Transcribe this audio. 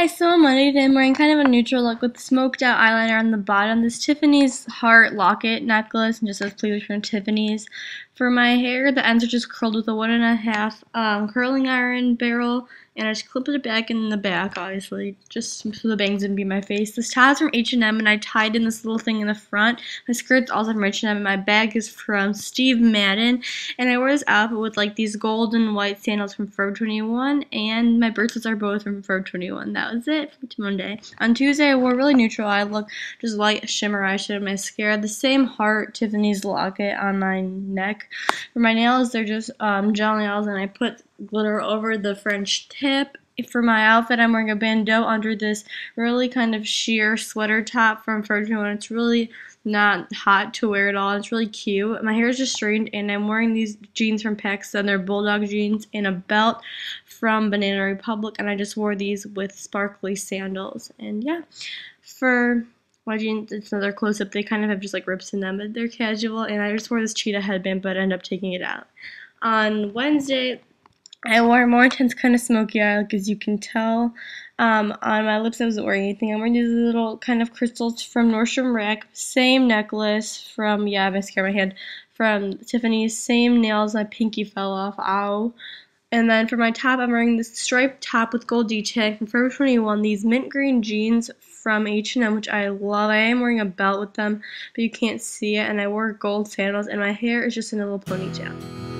guys, so on Monday today I'm wearing kind of a neutral look with smoked out eyeliner on the bottom, this Tiffany's heart locket necklace, and just says please from Tiffany's. For my hair, the ends are just curled with a one and a half um, curling iron barrel, and I just clipped it back in the back, obviously, just so the bangs wouldn't be my face. This tie is from H&M, and I tied in this little thing in the front. My skirt's also from H&M, and my bag is from Steve Madden, and I wore this outfit with like these gold and white sandals from Forever 21, and my bracelets are both from Forever 21. That was it for Monday. On Tuesday, I wore really neutral I look, just light shimmer eyeshadow mascara, the same heart Tiffany's locket on my neck. For my nails, they're just um, gel nails, and I put glitter over the French tip. For my outfit, I'm wearing a bandeau under this really kind of sheer sweater top from Forever 21. It's really not hot to wear at all. It's really cute. My hair is just straightened, and I'm wearing these jeans from PacSun. They're Bullhead jeans and a belt from Banana Republic, and I just wore these with sparkly sandals. And yeah, for my jeans, it's another close up. They kind of have just like rips in them, but they're casual. And I just wore this cheetah headband, but I ended up taking it out. On Wednesday, I wore more intense kind of smoky eye look, as you can tell. Um, on my lips, I wasn't wearing anything. I'm wearing these little kind of crystals from Nordstrom Rack. Same necklace from, yeah, I mascara my hand, from Tiffany's. Same nails, my pinky fell off. Ow. And then for my top, I'm wearing this striped top with gold detailing from Forever 21. These mint green jeans from H&M, which I love. I am wearing a belt with them, but you can't see it. And I wore gold sandals, and my hair is just in a little ponytail.